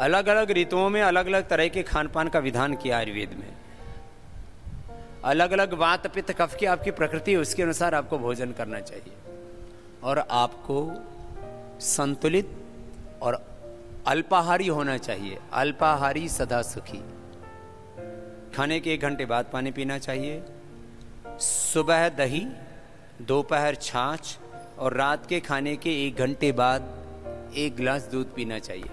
अलग अलग ऋतुओं में अलग अलग तरह के खान पान का विधान किया आयुर्वेद में। अलग अलग वात, पित्त, कफ की आपकी प्रकृति, उसके अनुसार आपको भोजन करना चाहिए। और आपको संतुलित और अल्पाहारी होना चाहिए। अल्पाहारी सदा सुखी। खाने के एक घंटे बाद पानी पीना चाहिए। सुबह दही, दोपहर छाछ और रात के खाने के एक घंटे बाद एक गिलास दूध पीना चाहिए।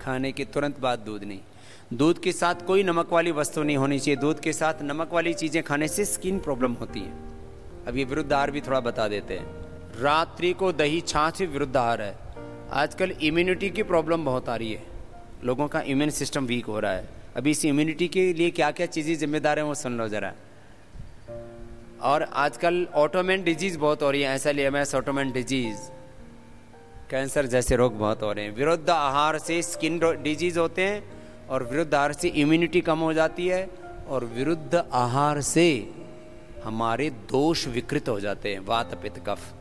खाने के तुरंत बाद दूध नहीं। दूध के साथ कोई नमक वाली वस्तु नहीं होनी चाहिए। दूध के साथ नमक वाली चीज़ें खाने से स्किन प्रॉब्लम होती है। अब ये विरुद्ध आहार भी थोड़ा बता देते हैं। रात्रि को दही छाछ विरुद्ध आहार है। आजकल इम्यूनिटी की प्रॉब्लम बहुत आ रही है। लोगों का इम्यून सिस्टम वीक हो रहा है। अभी इस इम्यूनिटी के लिए क्या क्या चीज़ें जिम्मेदार हैं वो सुन लो जरा। और आजकल ऑटोमेन डिज़ीज़ बहुत हो रही है। ऐसा M S autoimmune disease cancer जैसे रोग बहुत हो रहे हैं। विरुद्ध आहार से स्किन डिज़ीज़ होते हैं और विरुद्ध आहार से इम्यूनिटी कम हो जाती है और विरुद्ध आहार से हमारे दोष विकृत हो जाते हैं। वात, पित्त, कफ,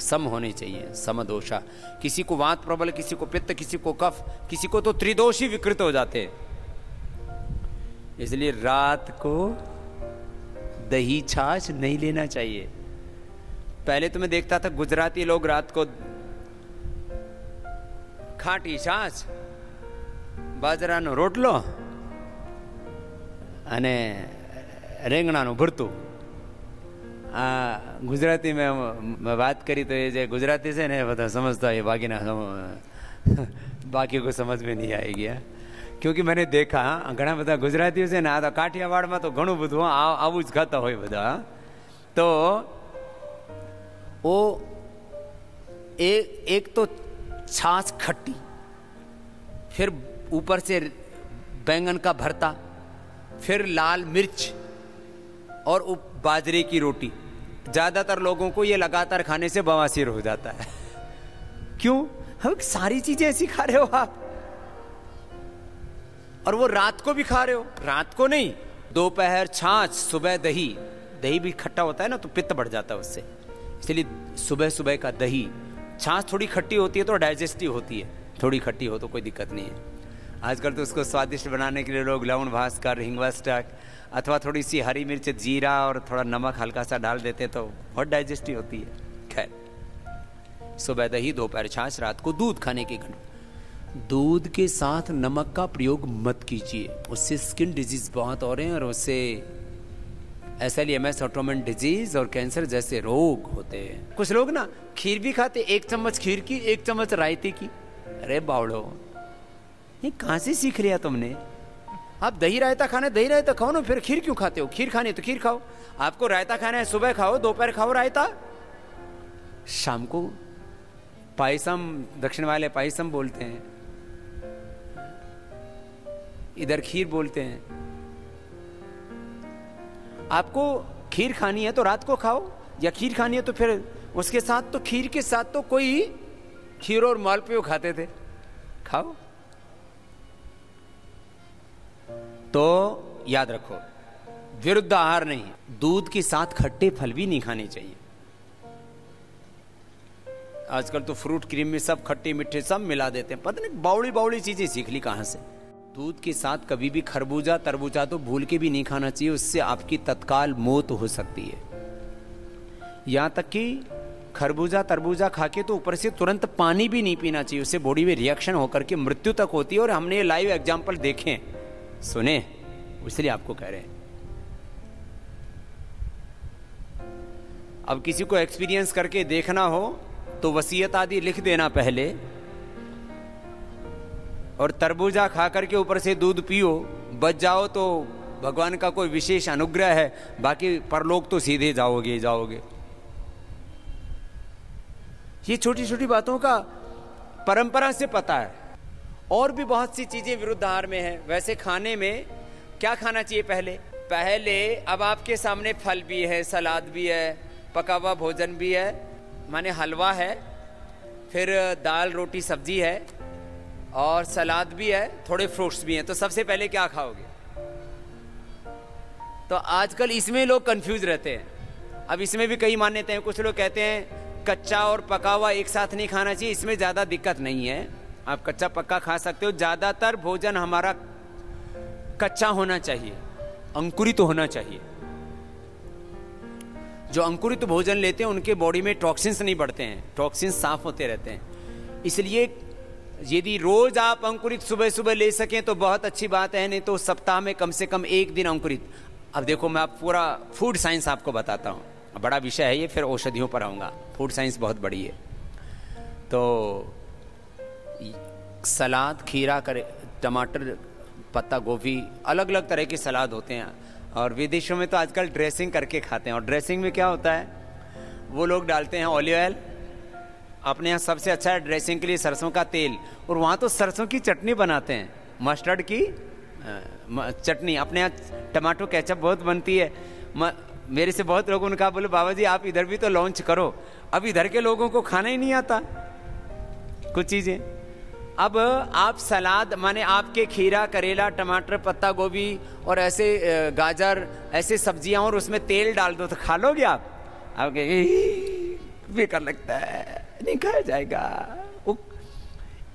सम होने चाहिए, समदोषा। किसी को वात प्रबल, किसी को पित्त, किसी को कफ, किसी को तो त्रिदोष ही विकृत हो जाते हैं। इसलिए रात को दही छाछ नहीं लेना चाहिए। पहले तो मैं देखता था गुजराती लोग रात को ખાટી છાસ બાજરાનો રોટલો અને રેંગણાનું ભરતું. આ ગુજરાતી મેં વાત કરી તો એ જે ગુજરાતી છે ને એ બધા સમજતા એ બાકીના બાકી કોઈ સમજમાં નહીં આવી ગયા. ક્યોંકि મને દેખા ઘણા બધા ગુજરાતીઓ છે ને આ તો કાઠિયાવાડમાં તો ઘણું બધું આવું જ ખાતા હોય બધા તો ઓ એક તો छाछ खट्टी, फिर ऊपर से बैंगन का भरता, फिर लाल मिर्च और बाजरे की रोटी। ज़्यादातर लोगों को ये लगातार खाने से बवासीर हो जाता है। क्यों? हम सारी चीज़ें ऐसी खा रहे हो आप। और वो रात को भी खा रहे हो? रात को नहीं, दोपहर, छाछ, सुबह दही। दही भी खट्टा होता है ना तो पित्त बढ़ जाता है उससे। इसलिए सुबह सुबह का दही छाछ थोड़ी खट्टी होती है तो डाइजेस्टिव होती है। थोड़ी खट्टी हो तो कोई दिक्कत नहीं है। आजकल तो उसको स्वादिष्ट बनाने के लिए लोग लवण, भास्कर, हिंगवा स्टक अथवा थोड़ी सी हरी मिर्च, जीरा और थोड़ा नमक हल्का सा डाल देते तो बहुत डाइजेस्टिव होती है। खैर, सुबह दही दोपहर छाछ, रात को दूध खाने के घंटे। दूध के साथ नमक का प्रयोग मत कीजिए। उससे स्किन डिज़ीज़ बहुत हो रहे हैं और उससे S L M S autoimmune disease और कैंसर जैसे रोग होते हैं। कुछ लोग ना खीर भी खाते एक चम्मच खीर की एक चम्मच रायते की। अरे बावड़ो ये कहाँ से सीख लिया तुमने? आप दही रायता खाने दही रायता खाओ ना फिर खीर क्यों खाते हो? खीर खानी तो खीर खाओ। आपको रायता खाना है सुबह खाओ दोपहर खाओ रायता। शाम को पायसम दक्षिण वाले पायसम बोलते हैं। इधर खीर बोलते हैं। आपको खीर खानी है तो रात को खाओ, या खीर खानी है तो फिर उसके साथ तो खीर के साथ तो कोई खीर और मालपुए खाते थे। खाओ। तो याद रखो, विरुद्ध आहार नहीं, दूध के साथ खट्टे फल भी नहीं खाने चाहिए। आजकल तो फ्रूट क्रीम में सब खट्टे मिठे सब मिला देते हैं। पता नहीं बावड़ी बावड़ी चीज़ें सीख ली कहाँ से। दूध के साथ कभी भी खरबूजा, तरबूजा तो भूल के भी नहीं खाना चाहिए, उससे आपकी तत्काल मौत हो सकती है। यहाँ तक कि खरबूजा, तरबूजा खा के तो ऊपर से तुरंत पानी भी नहीं पीना चाहिए, उससे बॉडी में रिएक्शन होकर के मृत्यु तक होती है। और हमने ये लाइव एग्ज़ाम्पल देखे सुने? इसलिए आपको कह रहे हैं। अब किसी को एक्सपीरियंस करके देखना हो तो वसीयत आदि लिख देना पहले। और तरबूजा खा करके ऊपर से दूध पियो, बच जाओ तो भगवान का कोई विशेष अनुग्रह है, बाकी परलोक तो सीधे जाओगे जाओगे। ये छोटी छोटी बातों का परंपरा से पता है। और भी बहुत सी चीज़ें विरुद्ध आहार में है। वैसे खाने में क्या खाना चाहिए पहले? पहले अब आपके सामने फल भी है, सलाद भी है, पका हुआ भोजन भी है, माने हलवा है, फिर दाल रोटी सब्ज़ी है और सलाद भी है, थोड़े फ्रूट्स भी हैं। तो सबसे पहले क्या खाओगे? तो आजकल इसमें लोग कंफ्यूज रहते हैं। अब इसमें भी कई मान्यता हैं। कुछ लोग कहते हैं, कच्चा और पका हुआ एक साथ नहीं खाना चाहिए, इसमें ज़्यादा दिक्कत नहीं है। आप कच्चा पक्का खा सकते हो। ज़्यादातर भोजन हमारा कच्चा होना चाहिए, अंकुरित तो होना चाहिए। जो अंकुरित तो भोजन लेते हैं, उनके बॉडी में टॉक्सिन्स नहीं बढ़ते हैं। टॉक्सिन्स साफ़ होते रहते हैं। इसलिए यदि रोज आप अंकुरित सुबह सुबह ले सकें तो बहुत अच्छी बात है, नहीं तो सप्ताह में कम से कम एक दिन अंकुरित। अब देखो, मैं आप पूरा फ़ूड साइंस आपको बताता हूँ। बड़ा विषय है ये, फिर औषधियों पर आऊँगा। फ़ूड साइंस बहुत बड़ी है। तो सलाद, खीरा करे, टमाटर, पत्ता, गोभी अलग अलग तरह के सलाद होते हैं। और विदेशों में तो आजकल ड्रेसिंग करके खाते हैं। और ड्रेसिंग में क्या होता है? वो लोग डालते हैं ऑलिव ऑयल अपने यहाँ सबसे अच्छा है ड्रेसिंग के लिए सरसों का तेल और वहाँ तो सरसों की चटनी बनाते हैं। मस्टर्ड की चटनी। अपने यहाँ टमाटो केचप बहुत बनती है। म, मेरे से बहुत लोगों ने कहा बोले बाबा जी आप इधर भी तो लॉन्च करो। अब इधर के लोगों को खाना ही नहीं आता। कुछ चीज़ें। अब आप सलाद माने आपके खीरा करेला टमाटर पत्ता गोभी और ऐसे गाजर ऐसे सब्ज़ियाँ और उसमें तेल डाल दो तो खा लोगे आप? आप बेकार लगता है। नहीं खाया जाएगा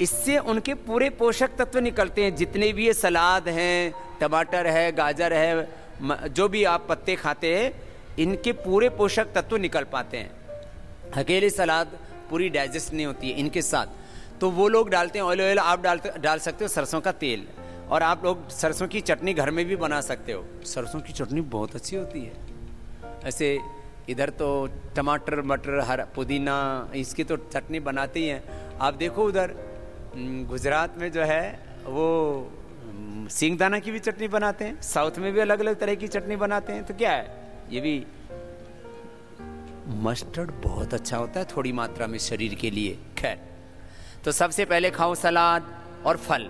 इससे उनके पूरे पोषक तत्व निकलते हैं। जितने भी ये सलाद हैं टमाटर है गाजर है जो भी आप पत्ते खाते हैं इनके पूरे पोषक तत्व निकल पाते हैं। अकेले सलाद पूरी डाइजेस्ट नहीं होती है इनके साथ। तो वो लोग डालते हैं ऑयल ऑयल आप डाल डाल सकते हो सरसों का तेल। और आप लोग सरसों की चटनी घर में भी बना सकते हो। सरसों की चटनी बहुत अच्छी होती है। ऐसे इधर तो टमाटर, मटर, हर, पुदीना, इसकी तो चटनी बनाते ही। हैं आप देखो उधर गुजरात में जो है, वो सिंगदाना की भी चटनी बनाते हैं, साउथ में भी अलग अलग तरह की चटनी बनाते हैं तो क्या है? ये भी मस्टर्ड बहुत अच्छा होता है थोड़ी मात्रा में शरीर के लिए, खैर। तो सबसे पहले खाओ सलाद और फल,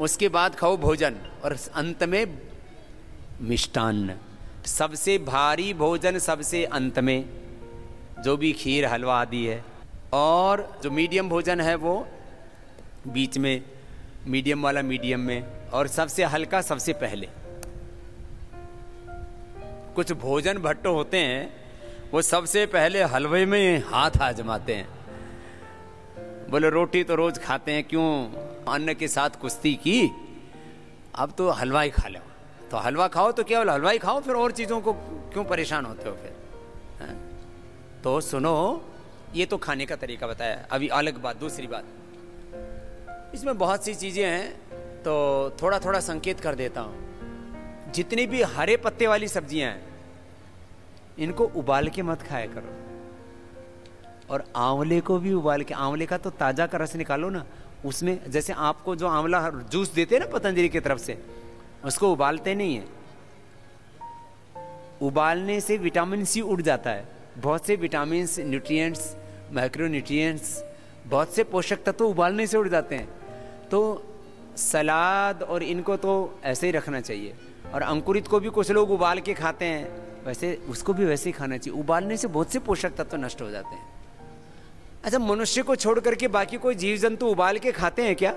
उसके बाद खाओ भोजन, और अंत में मिष्टान्न। सबसे भारी भोजन सबसे अंत में जो भी खीर हलवा आदि है। और जो मीडियम भोजन है वो बीच में, मीडियम वाला मीडियम में, और सबसे हल्का सबसे पहले। कुछ भोजन भट्टो होते हैं, वो सबसे पहले हलवे में हाथ आजमाते हैं। बोले, रोटी तो रोज खाते हैं, क्यों? अन्न के साथ कुश्ती की? अब तो हलवा ही खा लो। तो हलवा खाओ तो केवल हलवा ही खाओ, फिर और चीज़ों को क्यों परेशान होते हो फिर? है? तो सुनो, ये तो खाने का तरीका बताया, अभी अलग बात, दूसरी बात। इसमें बहुत सी चीज़ें हैं तो थोड़ा थोड़ा संकेत कर देता हूँ। जितनी भी हरे पत्ते वाली सब्ज़ियाँ हैं, इनको उबाल के मत खाया करो। और आंवले को भी उबाल के, आंवले का तो ताज़ा का रस निकालो ना, उसमें जैसे आपको जो आंवला जूस देते हैं ना पतंजलि की तरफ़ से उसको उबालते नहीं है। उबालने से विटामिन सी उड़ जाता है। बहुत से विटामिन न्यूट्रिएंट्स, माइक्रोन्यूट्रिएंट्स, बहुत से पोषक तत्व तो उबालने से उड़ जाते हैं। तो सलाद और इनको तो ऐसे ही रखना चाहिए। और अंकुरित को भी कुछ लोग उबाल के खाते हैं। वैसे उसको भी वैसे ही खाना चाहिए। उबालने से बहुत से पोषक तत्व तो नष्ट हो जाते हैं। अच्छा मनुष्य को छोड़ करके बाकी कोई जीव जंतु उबाल के खाते हैं क्या?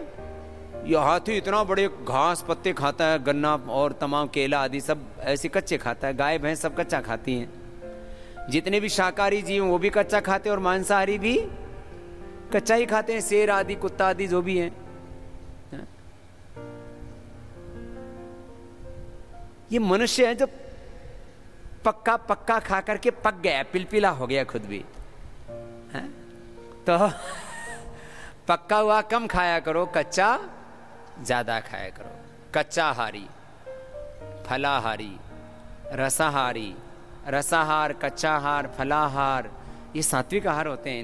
ये हाथी इतना बड़े घास पत्ते खाता है, गन्ना और तमाम केला आदि सब ऐसे कच्चे खाता है, गाय, भैंस सब कच्चा खाती हैं। जितने भी शाकाहारी जीव वो भी कच्चा खाते हैं और मांसाहारी भी कच्चा ही खाते हैं, शेर आदि, कुत्ता आदि, जो भी हैं। ये मनुष्य है जो पक्का पक्का खा करके पक गया पिलपिला हो गया खुद भी। है? तो पक्का हुआ कम खाया करो, कच्चा ज़्यादा खाया करो। कच्चाहारी फलाहारी रसाहारी रसाहार कच्चाहार फलाहार ये सात्विक आहार होते हैं।